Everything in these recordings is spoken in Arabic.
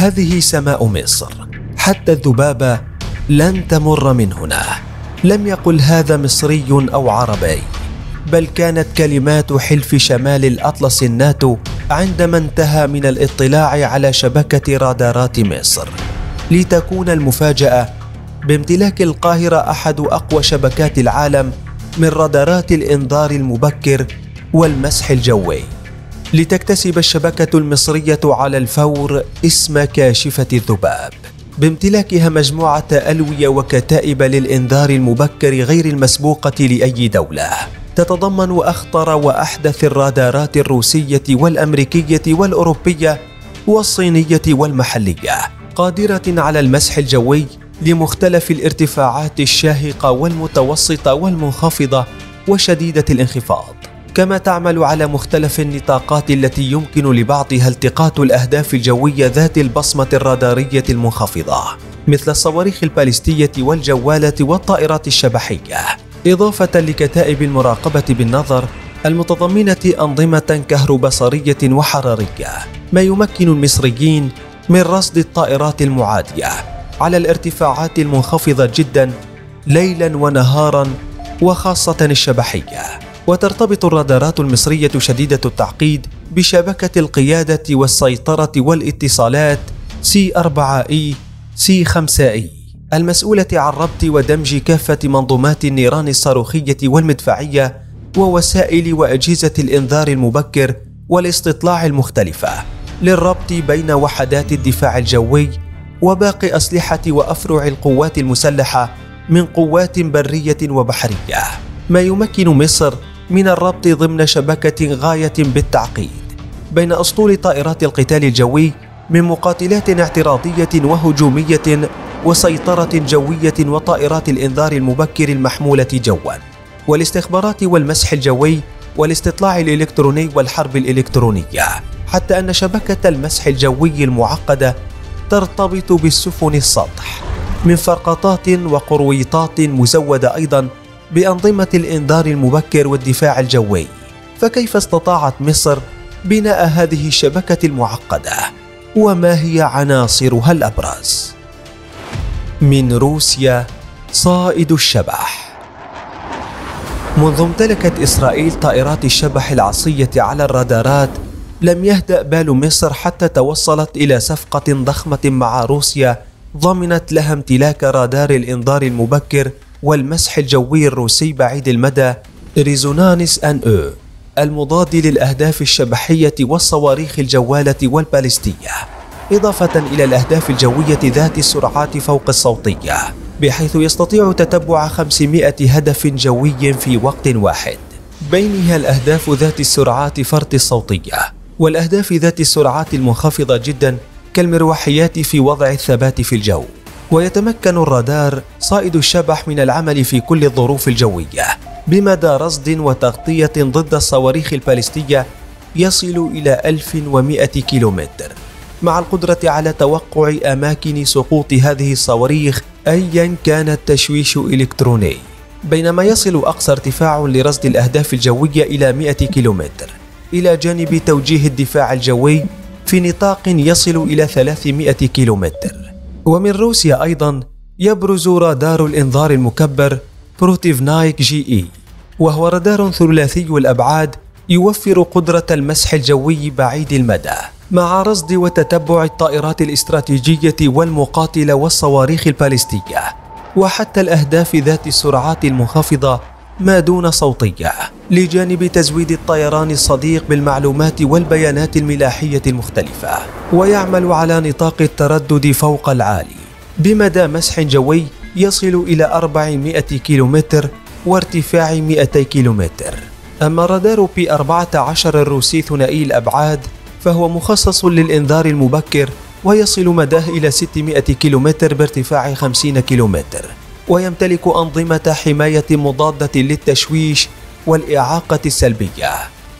هذه سماء مصر. حتى الذبابة لن تمر من هنا. لم يقل هذا مصري أو عربي بل كانت كلمات حلف شمال الأطلس الناتو عندما انتهى من الاطلاع على شبكة رادارات مصر. لتكون المفاجأة بامتلاك القاهرة أحد أقوى شبكات العالم من رادارات الإنذار المبكر والمسح الجوي. لتكتسب الشبكة المصرية على الفور اسم كاشفة الذباب. بامتلاكها مجموعة ألوية وكتائب للإنذار المبكر غير المسبوقة لأي دولة. تتضمن أخطر وأحدث الرادارات الروسية والأمريكية والأوروبية والصينية والمحلية. قادرة على المسح الجوي لمختلف الارتفاعات الشاهقة والمتوسطة والمنخفضة وشديدة الانخفاض. كما تعمل على مختلف النطاقات التي يمكن لبعضها التقاط الأهداف الجوية ذات البصمة الرادارية المنخفضة مثل الصواريخ البالستيه والجوالات والطائرات الشبحية. إضافة لكتائب المراقبة بالنظر المتضمنة أنظمة كهروبصرية وحرارية. ما يمكن المصريين من رصد الطائرات المعادية على الارتفاعات المنخفضة جدا ليلا ونهارا وخاصة الشبحية. وترتبط الرادارات المصرية شديدة التعقيد بشبكة القيادة والسيطرة والاتصالات سي 4 إي سي 5 إي. المسؤولة عن ربط ودمج كافة منظومات النيران الصاروخية والمدفعية ووسائل وأجهزة الإنذار المبكر والاستطلاع المختلفة للربط بين وحدات الدفاع الجوي وباقي أسلحة وأفرع القوات المسلحة من قوات برية وبحرية. ما يمكن مصر من الربط ضمن شبكة غاية بالتعقيد بين أسطول طائرات القتال الجوي من مقاتلات اعتراضية وهجومية وسيطرة جوية وطائرات الإنذار المبكر المحمولة جوا والاستخبارات والمسح الجوي والاستطلاع الإلكتروني والحرب الإلكترونية. حتى أن شبكة المسح الجوي المعقدة ترتبط بالسفن السطح من فرقاطات وقرويطات مزودة أيضا بأنظمة الإنذار المبكر والدفاع الجوي فكيف استطاعت مصر بناء هذه الشبكة المعقدة؟ وما هي عناصرها الأبرز؟ من روسيا صائد الشبح. منذ امتلكت إسرائيل طائرات الشبح العصية على الرادارات لم يهدأ بال مصر حتى توصلت إلى صفقة ضخمة مع روسيا ضمنت لها امتلاك رادار الإنذار المبكر والمسح الجوي الروسي بعيد المدى Resonance N أو المضاد للأهداف الشبحية والصواريخ الجوالة والبالستيه إضافة إلى الأهداف الجوية ذات السرعات فوق الصوتية بحيث يستطيع تتبع 500 هدف جوي في وقت واحد. بينها الأهداف ذات السرعات فرط الصوتية والأهداف ذات السرعات المنخفضة جدا كالمروحيات في وضع الثبات في الجو. ويتمكن الرادار صائد الشبح من العمل في كل الظروف الجوية. بمدى رصد وتغطية ضد الصواريخ البالستيه يصل إلى 1100 كيلومتر. مع القدرة على توقع أماكن سقوط هذه الصواريخ ايا كان التشويش إلكتروني. بينما يصل أقصى ارتفاع لرصد الأهداف الجوية إلى 100 كيلومتر. إلى جانب توجيه الدفاع الجوي في نطاق يصل إلى 300 كيلومتر. ومن روسيا أيضا يبرز رادار الإنذار المبكر Protivnik GE وهو رادار ثلاثي الأبعاد يوفر قدرة المسح الجوي بعيد المدى مع رصد وتتبع الطائرات الاستراتيجية والمقاتلة والصواريخ البالستية وحتى الأهداف ذات السرعات المنخفضة ما دون صوتية لجانب تزويد الطيران الصديق بالمعلومات والبيانات الملاحية المختلفة ويعمل على نطاق التردد فوق العالي بمدى مسح جوي يصل إلى 400 كيلومتر وارتفاع 200 كيلومتر. أما رادار بي 14 الروسي ثنائي الأبعاد فهو مخصص للإنذار المبكر ويصل مداه إلى 600 كيلومتر بارتفاع 50 كيلومتر. ويمتلك أنظمة حماية مضادة للتشويش والإعاقة السلبية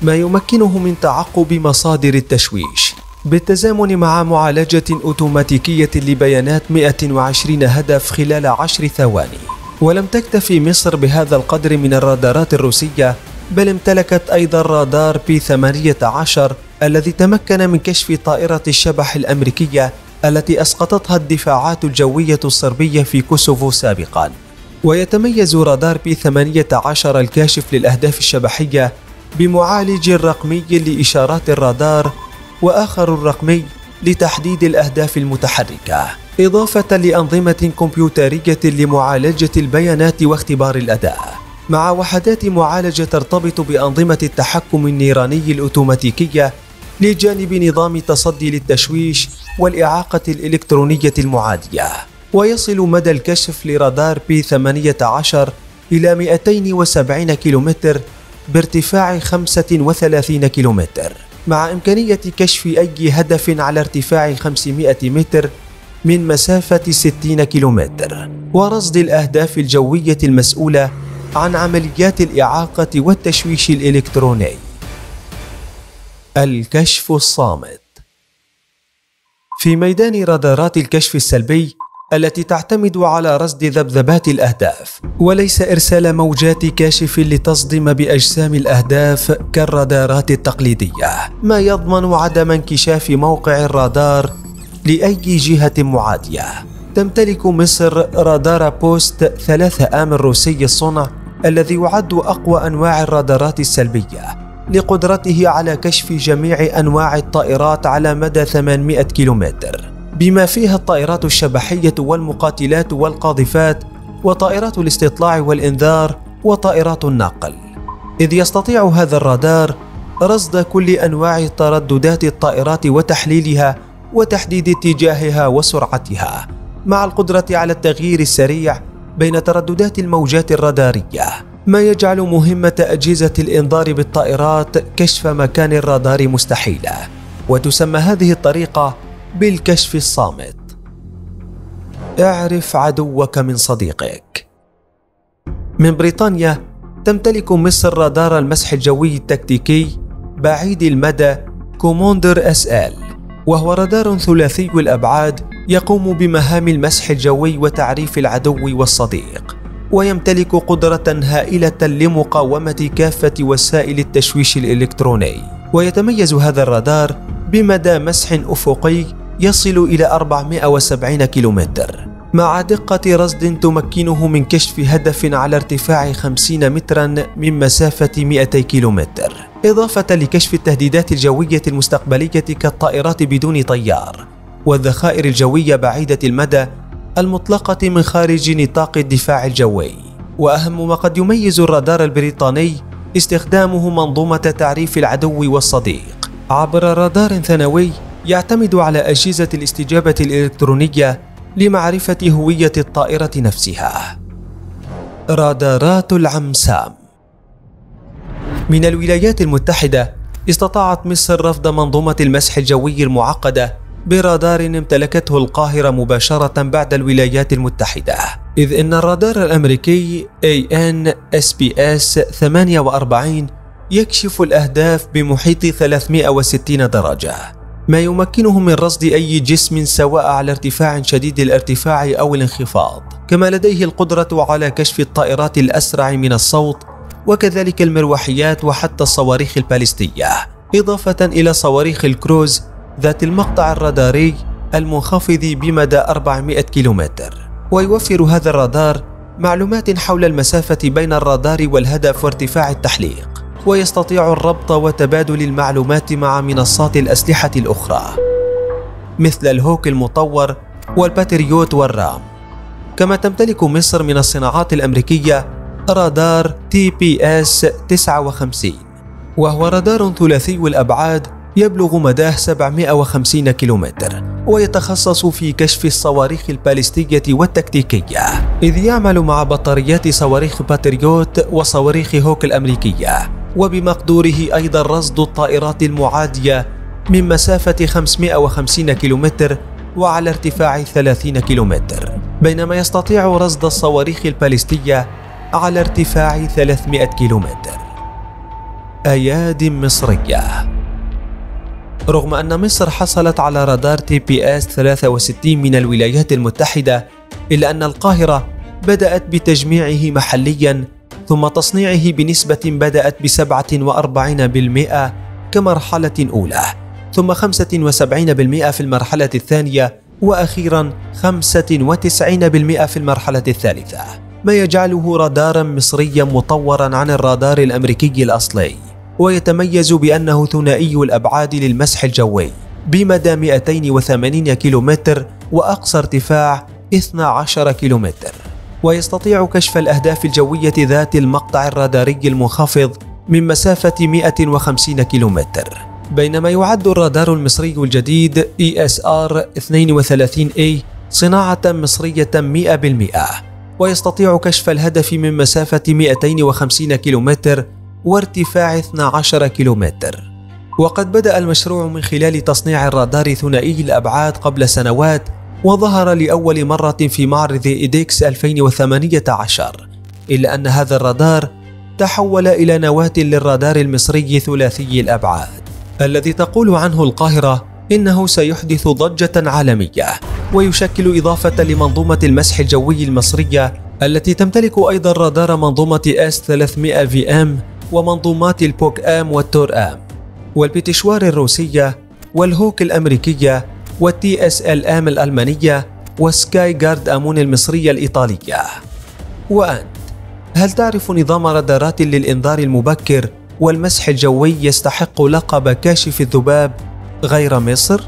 ما يمكنه من تعقب مصادر التشويش بالتزامن مع معالجة أوتوماتيكية لبيانات 120 هدف خلال عشر ثواني. ولم تكتفي مصر بهذا القدر من الرادارات الروسية بل امتلكت أيضا رادار P 18 الذي تمكن من كشف طائرة الشبح الأمريكية التي أسقطتها الدفاعات الجوية الصربية في كوسوفو سابقا. ويتميز رادار P 18 الكاشف للأهداف الشبحية بمعالج رقمي لإشارات الرادار وآخر رقمي لتحديد الأهداف المتحركة. إضافة لأنظمة كمبيوترية لمعالجة البيانات واختبار الأداء. مع وحدات معالجة ترتبط بأنظمة التحكم النيراني الأوتوماتيكية لجانب نظام تصدي للتشويش والإعاقة الإلكترونية المعاديه ويصل مدى الكشف لرادار بي 18 إلى 270 كيلومتر بارتفاع 35 كيلومتر. مع إمكانية كشف أي هدف على ارتفاع 500 متر من مسافة 60 كيلومتر. ورصد الأهداف الجوية المسؤولة عن عمليات الإعاقة والتشويش الإلكتروني. الكشف الصامت. في ميدان رادارات الكشف السلبي التي تعتمد على رصد ذبذبات الأهداف. وليس إرسال موجات كاشف لتصدم بأجسام الأهداف كالرادارات التقليدية. ما يضمن عدم انكشاف موقع الرادار لأي جهة معادية. تمتلك مصر رادار بوست ثلاثة آم الروسي الصنع الذي يعد أقوى أنواع الرادارات السلبية. لقدرته على كشف جميع أنواع الطائرات على مدى 800 كيلومتر. بما فيها الطائرات الشبحية والمقاتلات والقاذفات وطائرات الاستطلاع والإنذار وطائرات النقل. إذ يستطيع هذا الرادار رصد كل أنواع ترددات الطائرات وتحليلها وتحديد اتجاهها وسرعتها مع القدرة على التغيير السريع بين ترددات الموجات الرادارية. ما يجعل مهمة أجهزة الإنذار بالطائرات كشف مكان الرادار مستحيلة؟ وتسمى هذه الطريقة بالكشف الصامت. اعرف عدوك من صديقك. من بريطانيا تمتلك مصر رادار المسح الجوي التكتيكي بعيد المدى Commander SL وهو رادار ثلاثي الأبعاد يقوم بمهام المسح الجوي وتعريف العدو والصديق. ويمتلك قدرة هائلة لمقاومة كافة وسائل التشويش الإلكتروني. ويتميز هذا الرادار بمدى مسح أفقي يصل إلى 470 كيلومتر. مع دقة رصد تمكنه من كشف هدف على ارتفاع 50 مترا من مسافة 200 كيلومتر. إضافة لكشف التهديدات الجوية المستقبلية كالطائرات بدون طيار. والذخائر الجوية بعيدة المدى المطلقة من خارج نطاق الدفاع الجوي وأهم ما قد يميز الرادار البريطاني استخدامه منظومة تعريف العدو والصديق عبر رادار ثانوي يعتمد على أجهزة الاستجابة الإلكترونية لمعرفة هوية الطائرة نفسها. رادارات العمسام من الولايات المتحدة استطاعت مصر رفض منظومة المسح الجوي المعقدة برادار امتلكته القاهرة مباشرة بعد الولايات المتحدة. إذ إن الرادار الأمريكي AN-SPS 48 يكشف الأهداف بمحيط 360 درجة. ما يمكنه من رصد أي جسم سواء على ارتفاع شديد الارتفاع أو الانخفاض. كما لديه القدرة على كشف الطائرات الأسرع من الصوت وكذلك المروحيات وحتى الصواريخ البالستية. إضافة إلى صواريخ الكروز ذات المقطع الراداري المنخفض بمدى 400 كيلومتر. ويوفر هذا الرادار معلومات حول المسافة بين الرادار والهدف وارتفاع التحليق. ويستطيع الربط وتبادل المعلومات مع منصات الأسلحة الأخرى مثل الهوك المطور والباتريوت والرام. كما تمتلك مصر من الصناعات الأمريكية رادار TPS 59 وهو رادار ثلاثي الأبعاد يبلغ مداه 750 كيلومتر ويتخصص في كشف الصواريخ البالستية والتكتيكية إذ يعمل مع بطاريات صواريخ باتريوت وصواريخ هوك الأمريكية وبمقدوره أيضا رصد الطائرات المعادية من مسافة 550 كيلومتر وعلى ارتفاع 30 كيلومتر بينما يستطيع رصد الصواريخ البالستية على ارتفاع 300 كيلومتر. أياد مصرية رغم أن مصر حصلت على رادار TPS 63 من الولايات المتحدة إلا أن القاهرة بدأت بتجميعه محليا ثم تصنيعه بنسبة بدأت بأربعين بالمئة كمرحلة أولى ثم خمسة وسبعين بالمئة في المرحلة الثانية وأخيرا 95% في المرحلة الثالثة. ما يجعله رادارا مصريا مطورا عن الرادار الأمريكي الأصلي؟ ويتميز بأنه ثنائي الأبعاد للمسح الجوي بمدى 280 كيلومتر وأقصى ارتفاع 12 كيلومتر. ويستطيع كشف الأهداف الجوية ذات المقطع الراداري المنخفض من مسافة 150 كيلومتر. بينما يعد الرادار المصري الجديد ESR 32A صناعة مصرية 100% ويستطيع كشف الهدف من مسافة 250 كيلومتر وارتفاع 12 كيلومتر. وقد بدأ المشروع من خلال تصنيع الرادار ثنائي الأبعاد قبل سنوات وظهر لأول مرة في معرض إيديكس 2018 إلا أن هذا الرادار تحول إلى نواة للرادار المصري ثلاثي الأبعاد. الذي تقول عنه القاهرة إنه سيحدث ضجة عالمية ويشكل إضافة لمنظومة المسح الجوي المصرية التي تمتلك أيضا رادار منظومة S 300 VM ومنظومات ال Buk M وال Tor M والبيتشورا الروسية والهوك الأمريكية وال T SLM الألمانية و Skyguard Amoun المصرية الإيطالية وأنت هل تعرف نظام رادارات للإنذار المبكر والمسح الجوي يستحق لقب كاشف الذباب غير مصر؟